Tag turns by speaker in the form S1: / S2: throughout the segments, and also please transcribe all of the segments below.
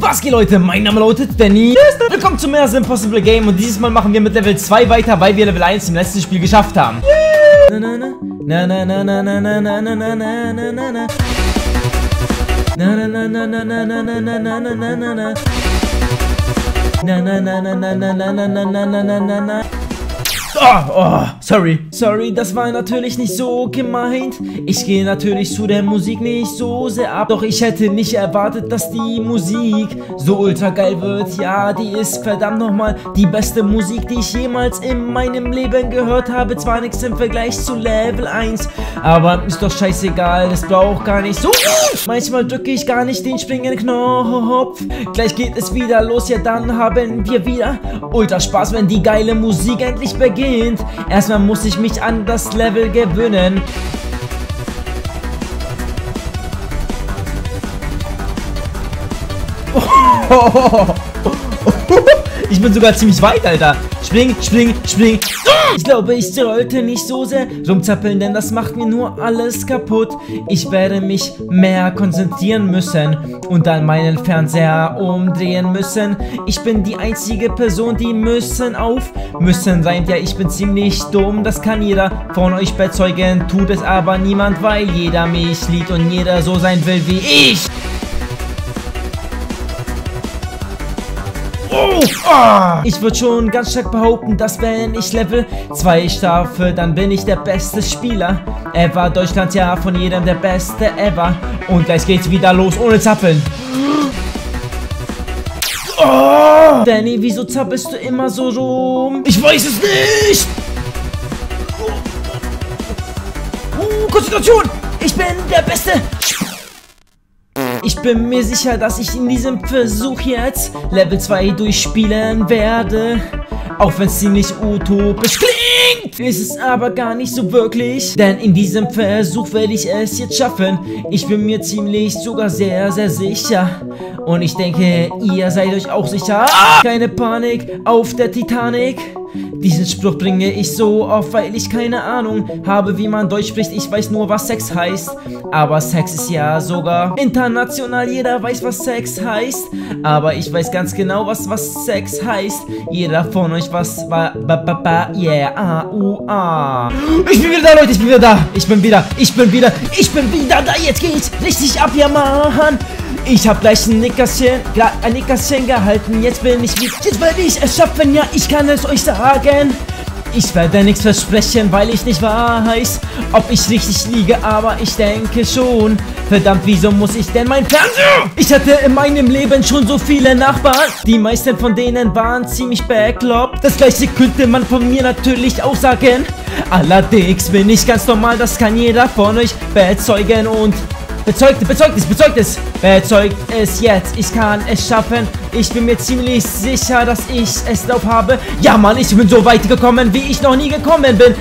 S1: Was geht Leute, mein Name lautet Danny. Willkommen zum ersten Impossible Game und dieses Mal machen wir mit Level 2 weiter, weil wir Level 1 im letzten Spiel geschafft haben. na Oh, oh, sorry. Sorry, das war natürlich nicht so gemeint. Ich gehe natürlich zu der Musik nicht so sehr ab. Doch ich hätte nicht erwartet, dass die Musik so ultra geil wird. Ja, die ist verdammt nochmal die beste Musik, die ich jemals in meinem Leben gehört habe. Zwar nichts im Vergleich zu Level 1, aber ist doch scheißegal. Das braucht gar nicht so. Manchmal drücke ich gar nicht den springenden Knopf. Gleich geht es wieder los. Ja, dann haben wir wieder ultra Spaß, wenn die geile Musik endlich beginnt beginnt. Erstmal muss ich mich an das Level gewöhnen. Ich bin sogar ziemlich weit, Alter. Spring, spring, spring. Ich glaube, ich sollte nicht so sehr rumzappeln, denn das macht mir nur alles kaputt. Ich werde mich mehr konzentrieren müssen und dann meinen Fernseher umdrehen müssen. Ich bin die einzige Person, die müssen auf müssen sein. Ja, ich bin ziemlich dumm, das kann jeder von euch bezeugen. Tut es aber niemand, weil jeder mich liebt und jeder so sein will wie ich. Oh, ah. Ich würde schon ganz stark behaupten, dass wenn ich Level 2 schaffe, dann bin ich der beste Spieler ever. Deutschland ja von jedem der beste ever. Und gleich geht's wieder los ohne Zappeln. Oh. Danny, wieso zappelst du immer so rum? Ich weiß es nicht! Uh, Konzentration! Ich bin der beste ich bin mir sicher, dass ich in diesem Versuch jetzt Level 2 durchspielen werde. Auch wenn es ziemlich utopisch klingt, ist es aber gar nicht so wirklich. Denn in diesem Versuch werde ich es jetzt schaffen. Ich bin mir ziemlich sogar sehr, sehr sicher. Und ich denke, ihr seid euch auch sicher. Keine Panik auf der Titanic. Diesen Spruch bringe ich so oft, weil ich keine Ahnung habe, wie man Deutsch spricht. Ich weiß nur, was Sex heißt. Aber Sex ist ja sogar international. Jeder weiß, was Sex heißt. Aber ich weiß ganz genau, was, was Sex heißt. Jeder von euch was war. Ba, ba, ba, yeah, ah, uh, ah. Ich bin wieder da, Leute. Ich bin wieder da. Ich bin wieder. Ich bin wieder. Ich bin wieder da. Jetzt geht's richtig ab, ja, Mann. Ich habe gleich ein Nickerchen, ein Nickerchen gehalten. Jetzt bin ich wieder. Jetzt werde ich es schaffen, ja, ich kann es euch sagen. Ich werde nichts versprechen, weil ich nicht weiß, ob ich richtig liege, aber ich denke schon. Verdammt, wieso muss ich denn mein Fernseher? Ich hatte in meinem Leben schon so viele Nachbarn. Die meisten von denen waren ziemlich bekloppt. Das gleiche könnte man von mir natürlich auch sagen. Allerdings bin ich ganz normal, das kann jeder von euch bezeugen und Bezeugt, bezeugt es, bezeugt es. Bezeugt es jetzt. Ich kann es schaffen. Ich bin mir ziemlich sicher, dass ich es drauf habe. Ja, Mann, ich bin so weit gekommen, wie ich noch nie gekommen bin.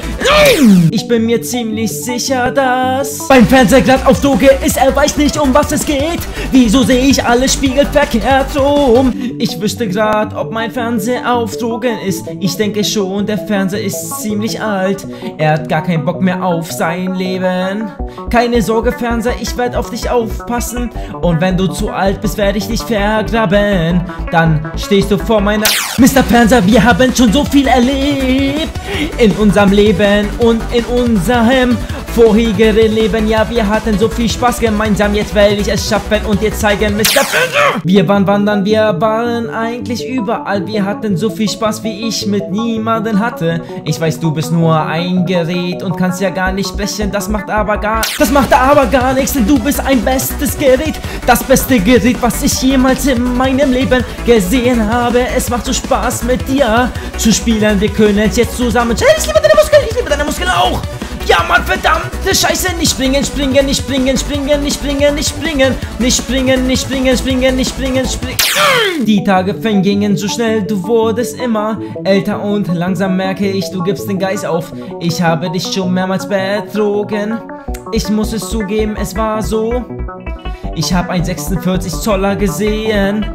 S1: Ich bin mir ziemlich sicher, dass beim Fernseher glatt auf Droge ist. Er weiß nicht, um was es geht. Wieso sehe ich alle Spiegel verkehrt rum? Ich wüsste gerade, ob mein Fernseher auf Drogen ist. Ich denke schon, der Fernseher ist ziemlich alt. Er hat gar keinen Bock mehr auf sein Leben. Keine Sorge, Fernseher, ich werde auf dich aufpassen. Und wenn du zu alt bist, werde ich dich vergraben. Dann stehst du vor meiner... Mr. Fernseher, wir haben schon so viel erlebt. In unserem Leben und in unserem vorherigen Leben. Ja, wir hatten so viel Spaß gemeinsam. Jetzt werde ich es schaffen und dir zeigen, Mr. Fernseher. Wir waren wandern, wir waren eigentlich überall. Wir hatten so viel Spaß, wie ich mit niemanden hatte. Ich weiß, du bist nur ein Gerät und kannst ja gar nicht sprechen. Das macht aber gar... Das macht aber gar nichts, denn du bist ein bestes Gerät. Das beste Gerät, was ich jemals in meinem Leben gesehen habe. Es macht so Spaß mit dir zu spielen. Wir können jetzt zusammen... Ich liebe deine Muskeln, ich liebe deine Muskeln auch. Ja, Mann, verdammte Scheiße. Nicht springen, springen, nicht springen, springen, nicht springen, nicht springen. Nicht springen, nicht springen, springen, nicht springen, springen. Die Tage vergingen so schnell, du wurdest immer älter und langsam merke ich, du gibst den Geist auf. Ich habe dich schon mehrmals betrogen. Ich muss es zugeben, es war so. Ich habe ein 46 Zoller gesehen.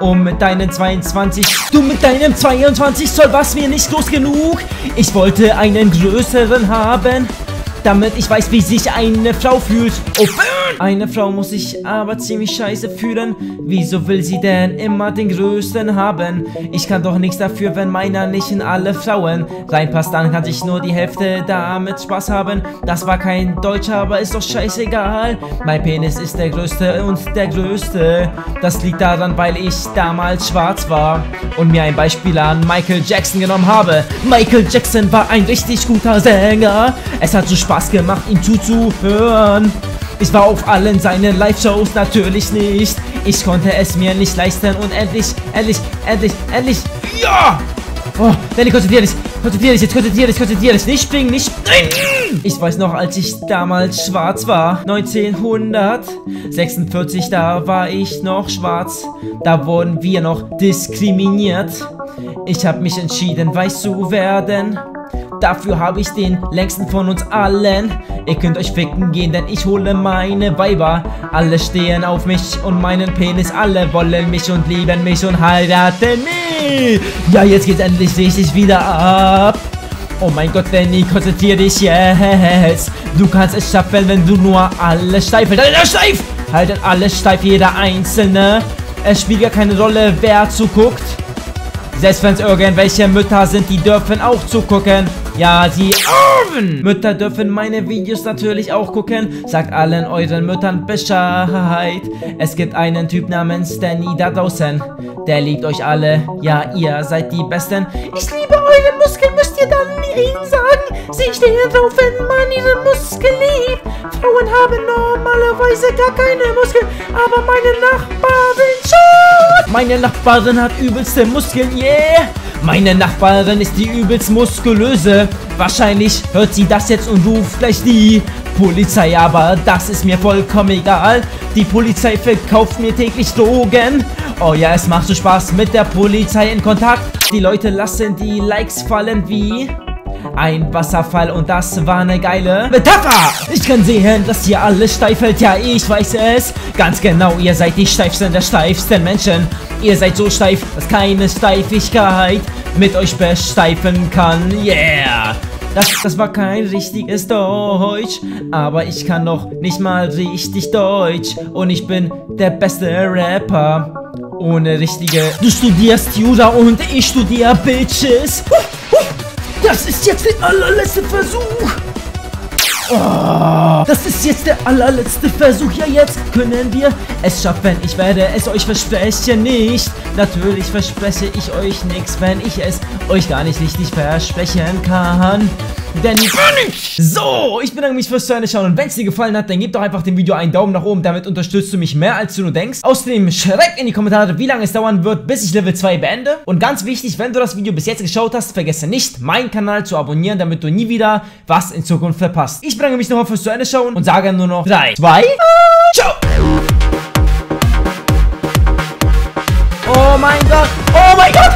S1: Und mit deinen 22, du mit deinem 22 Zoll warst mir nicht groß genug. Ich wollte einen größeren haben, damit ich weiß, wie sich eine Frau fühlt. Oh, Eine Frau muss sich aber ziemlich scheiße fühlen. Wieso will sie denn immer den Größten haben? Ich kann doch nichts dafür, wenn meiner nicht in alle Frauen reinpasst. Dann kann ich nur die Hälfte damit Spaß haben. Das war kein Deutscher, aber ist doch scheißegal. Mein Penis ist der größte und der größte. Das liegt daran, weil ich damals schwarz war und mir ein Beispiel an Michael Jackson genommen habe. Michael Jackson war ein richtig guter Sänger. Es hat so Spaß gemacht, ihm zuzuhören. Ich war auf allen seinen Live-Shows natürlich nicht. Ich konnte es mir nicht leisten und endlich, endlich, endlich, endlich, ja! Oh, Danny, konzentrier dich, konzentrier dich, jetzt konzentrier dich, konzentrier dich, nicht springen, nicht, nein! Ich weiß noch, als ich damals schwarz war, 1946, da war ich noch schwarz, da wurden wir noch diskriminiert. Ich habe mich entschieden, weiß zu werden. Dafür habe ich den längsten von uns allen. Ihr könnt euch ficken gehen, denn ich hole meine Weiber. Alle stehen auf mich und meinen Penis. Alle wollen mich und lieben mich und heiraten mich. Ja, jetzt geht's endlich richtig wieder ab. Oh mein Gott, Danny, konzentrier dich jetzt. Du kannst es schaffen, wenn du nur alle steif hältst. Haltet steif! Haltet alle steif, jeder Einzelne. Es spielt ja keine Rolle, wer zuguckt. Selbst wenn es irgendwelche Mütter sind, die dürfen auch zugucken. Ja, die Armen! Mütter dürfen meine Videos natürlich auch gucken. Sagt allen euren Müttern Bescheid. Es gibt einen Typ namens Danny da draußen. Der liebt euch alle. Ja, ihr seid die Besten. Ich liebe eure Muskeln, müsst ihr dann ihnen sagen. Sie stehen drauf, wenn man ihre Muskeln liebt. Frauen haben normalerweise gar keine Muskeln, aber meine Nachbarin schon. Meine Nachbarin hat übelste Muskeln, yeah. Meine Nachbarin ist die übelst muskulöse. Wahrscheinlich hört sie das jetzt und ruft gleich die Polizei, aber das ist mir vollkommen egal. Die Polizei verkauft mir täglich Drogen. Oh ja, es macht so Spaß mit der Polizei in Kontakt. Die Leute lassen die Likes fallen wie ein Wasserfall und das war eine geile Metapher. Ich kann sehen, dass ihr alle steif hält. Ja, ich weiß es. Ganz genau, ihr seid die steifsten der steifsten Menschen. Ihr seid so steif, dass keine Steifigkeit mit euch besteifen kann. Yeah! Das, das war kein richtiges Deutsch, aber ich kann noch nicht mal richtig Deutsch und ich bin der beste Rapper. Ohne richtige... Du studierst Jura und ich studiere Bitches. Das ist jetzt der allerletzte Versuch. Oh, das ist jetzt der allerletzte Versuch. Ja, jetzt können wir es schaffen. Ich werde es euch versprechen nicht. Natürlich verspreche ich euch nichts, wenn ich es euch gar nicht richtig versprechen kann. Denn So, ich bedanke mich fürs Zuschauen und wenn es dir gefallen hat, dann gib doch einfach dem Video einen Daumen nach oben. Damit unterstützt du mich mehr, als du nur denkst. Außerdem schreib in die Kommentare, wie lange es dauern wird, bis ich Level 2 beende. Und ganz wichtig, wenn du das Video bis jetzt geschaut hast, vergesse nicht, meinen Kanal zu abonnieren, damit du nie wieder was in Zukunft verpasst. Ich bedanke mich nochmal fürs Zuschauen und sage nur noch 3, 2, ciao!